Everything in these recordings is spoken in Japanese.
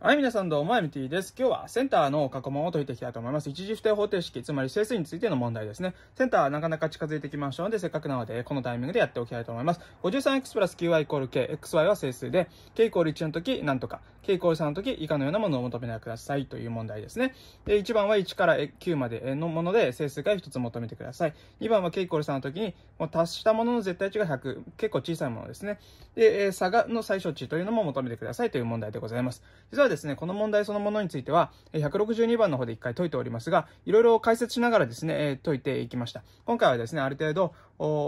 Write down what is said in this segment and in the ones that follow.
はい、皆さんどうも、MT です。今日はセンターの過去問を解いていきたいと思います。一次不定方程式、つまり整数についての問題ですね。センターはなかなか近づいてきましたので、せっかくなので、このタイミングでやっておきたいと思います。53x プラス 9y イコール k、xy は整数で、k イコール1の時、なんとか、k イコール3の時、以下のようなものを求めてくださいという問題ですね。で、1番は1から9までのもので、整数解1つ求めてください。2番は k イコール3の時に、もう足したものの絶対値が100、結構小さいものですね。で、差がの最小値というのも求めてくださいという問題でございます。実はですね、この問題そのものについては、162番の方で一回解いておりますが、いろいろ解説しながらですね、解いていきました。今回はですね、ある程度、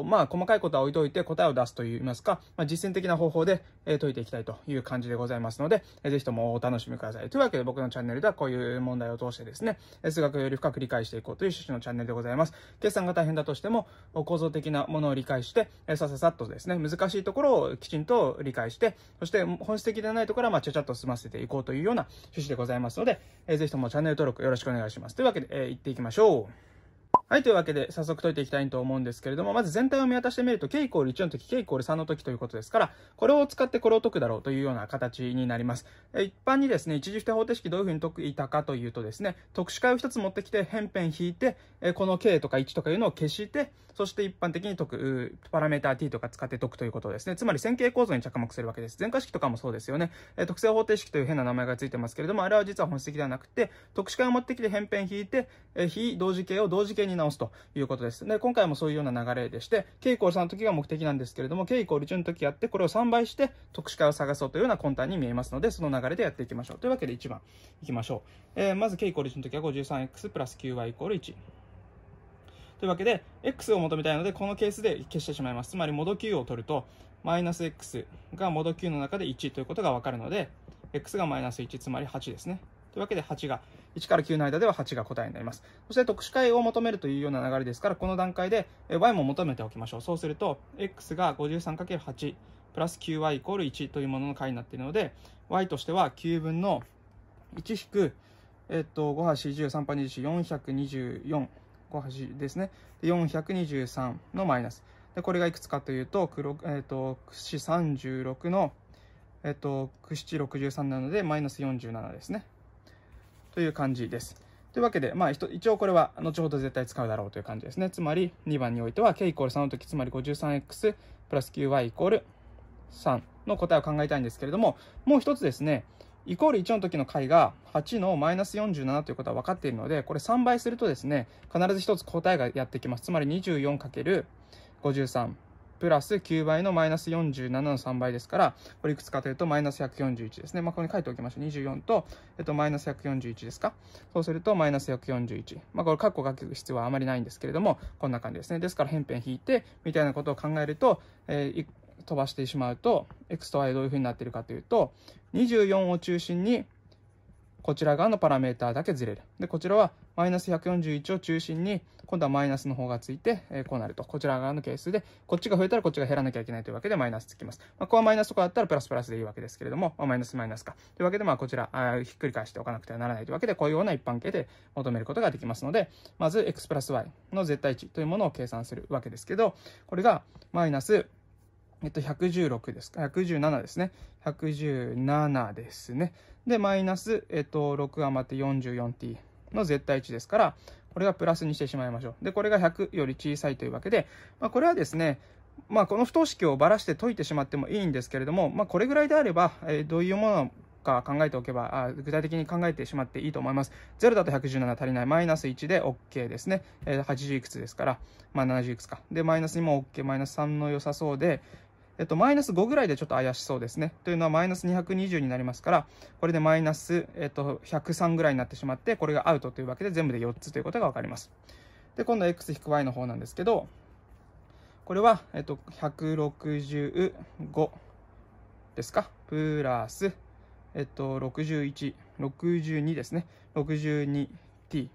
まあ、細かいことは置いといて答えを出すといいますか、まあ、実践的な方法で、解いていきたいという感じでございますので、ぜひともお楽しみください。というわけで僕のチャンネルではこういう問題を通してですね、数学より深く理解していこうという趣旨のチャンネルでございます。計算が大変だとしても、構造的なものを理解して、さささっとですね、難しいところをきちんと理解して、そして本質的でないところは、まあ、ちゃちゃっと済ませていこうとというような趣旨でございますので、えぜひともチャンネル登録よろしくお願いします。というわけで、えー、行っていきましょう。はい、というわけで、早速解いていきたいと思うんですけれども、まず全体を見渡してみると、k イコール1の時、k イコール3の時ということですから、これを使ってこれを解くだろうというような形になります。一般にですね、一次不定方程式どういうふうに解いたかというとですね、特殊解を一つ持ってきて、辺辺引いて、この k とか1とかいうのを消して、そして一般的に解く、パラメータ t とか使って解くということですね。つまり線形構造に着目するわけです。前科式とかもそうですよね。特性方程式という変な名前がついてますけれども、あれは実は本質的ではなくて、特殊解を持ってきて辺辺引いて、非同時形を同時形に直すということです。で、今回もそういうような流れでして、k イコール3の時が目的なんですけれども、k イコール1の時やって、これを3倍して特殊解を探そうというような魂胆に見えますので、その流れでやっていきましょう。というわけで1番いきましょう。えー、まず k イコール1の時は 53x プラス 9y イコール1。というわけで、x を求めたいので、このケースで消してしまいます。つまり、モド q を取ると、マイナス x がモド q の中で1ということがわかるので、x がマイナス1、つまり8ですね。というわけで、8が、1から9の間では8が答えになります。そして特殊解を求めるというような流れですから、この段階で y も求めておきましょう。そうすると、x が 53×8 プラス 9y イコール1というものの解になっているので、y としては9分の1引く、えっと、5端10、3波24、424、5端ですね。423のマイナス。で、これがいくつかというと、黒えっと、串36の、えっと、串63なので、マイナス47ですね。という感じです。というわけで、まあ、一応これは後ほど絶対使うだろうという感じですね。つまり、2番においては、k イコール3の時、つまり 53x プラス 9y イコール3の答えを考えたいんですけれども、もう一つですね、イコール1の時の解が8のマイナス47ということは分かっているので、これ3倍するとですね、必ず1つ答えがやってきます。つまり 24×53 プラス9倍のマイナス47の3倍ですから、これいくつかというとマイナス141ですね。まあ、ここに書いておきましょう。24と、えっと、マイナス141ですか。そうするとマイナス141。まあ、これ、括弧書く必要はあまりないんですけれども、こんな感じですね。ですから、辺辺引いて、みたいなことを考えると、えー、飛ばしてしまうと、x と y どういうふうになっているかというと、24を中心に、こちら側のパラメーターだけずれる。で、こちらはマイナス141を中心に、今度はマイナスの方がついて、えー、こうなると。こちら側のケースで、こっちが増えたらこっちが減らなきゃいけないというわけでマイナスつきます。まあ、ここはマイナスとかだったらプラスプラスでいいわけですけれども、まあ、マイナスマイナスか。というわけで、まあこちらあ、ひっくり返しておかなくてはならないというわけで、こういうような一般形で求めることができますので、まず x プラス y の絶対値というものを計算するわけですけど、これがマイナスえっと、116ですか？117ですね。117ですね。で、マイナス、えっと、6余って 44t の絶対値ですから、これがプラスにしてしまいましょう。で、これが100より小さいというわけで、まあ、これはですね、まあ、この不等式をばらして解いてしまってもいいんですけれども、まあ、これぐらいであれば、えー、どういうものか考えておけばあ、具体的に考えてしまっていいと思います。0だと117足りない。マイナス1で OK ですね。えー、80いくつですから、まあ70いくつか。で、マイナス2も OK、マイナス3の良さそうで、えっと、マイナス5ぐらいでちょっと怪しそうですね。というのはマイナス220になりますから、これでマイナス、えっと、103ぐらいになってしまって、これがアウトというわけで全部で4つということが分かります。で、今度 x-y の方なんですけど、これは、えっと、165ですか？プラス、えっと、61、62ですね。62t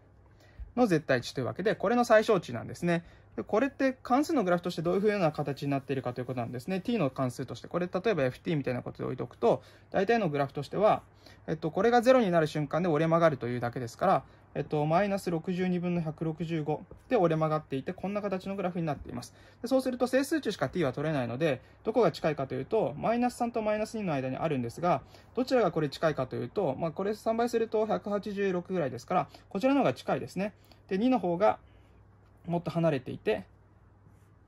の絶対値というわけで、これの最小値なんですね。でこれって関数のグラフとしてどういうふうな形になっているかということなんですね。t の関数として。これ例えば ft みたいなことで置いておくと、大体のグラフとしては、えっと、これが0になる瞬間で折れ曲がるというだけですから、えっと、マイナス62分の165で折れ曲がっていて、こんな形のグラフになっています。でそうすると整数値しか t は取れないので、どこが近いかというと、マイナス3とマイナス2の間にあるんですが、どちらがこれ近いかというと、まあ、これ3倍すると186ぐらいですから、こちらの方が近いですね。で、2の方がもっと離れていて、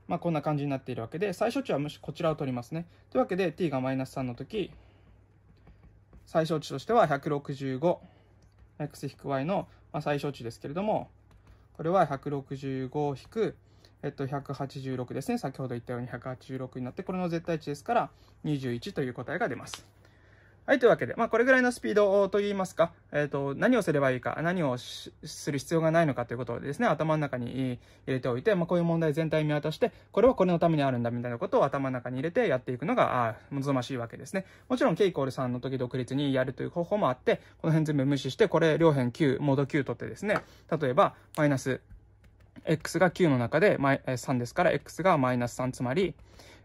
まあ、こんな感じになっているわけで、最小値はむしこちらを取りますね。というわけで、t がマイナス3の時、最小値としては165、x-y の、ま、最小値ですけれども、これは165引く、えっと、186ですね。先ほど言ったように186になって、これの絶対値ですから、21という答えが出ます。はい、というわけで、まあ、これぐらいのスピードといいますか、えっ、ー、と、何をすればいいか、何をする必要がないのかということをですね、頭の中に入れておいて、まあ、こういう問題全体見渡して、これはこれのためにあるんだみたいなことを頭の中に入れてやっていくのが、あ望ましいわけですね。もちろん、k イコール3の時独立にやるという方法もあって、この辺全部無視して、これ両辺9、モード9取ってですね、例えば、マイナス x が9の中で3ですから、x がマイナス3、つまり、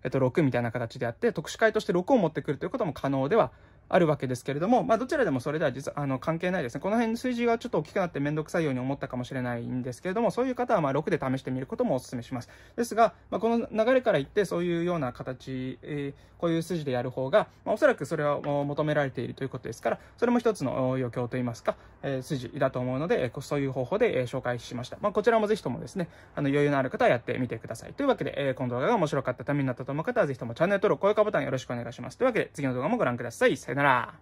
えっと、6みたいな形であって、特殊解として6を持ってくるということも可能ではあるわけですけれども、まあ、どちらでもそれでは実はあの関係ないですね。この辺数字がちょっと大きくなってめんどくさいように思ったかもしれないんですけれども、そういう方はま6で試してみることもお勧めします。ですが、まあ、この流れから言って、そういうような形、えー、こういう数字でやる方が、まあ、おそらくそれは求められているということですから、それも一つの余興といいますか、えー、筋だと思うので、そういう方法で紹介しました。まあ、こちらもぜひともですね、あの余裕のある方はやってみてください。というわけで、えー、この動画が面白かったためになったと思う方は、ぜひともチャンネル登録、高評価ボタンよろしくお願いします。というわけで、次の動画もご覧ください。よなら。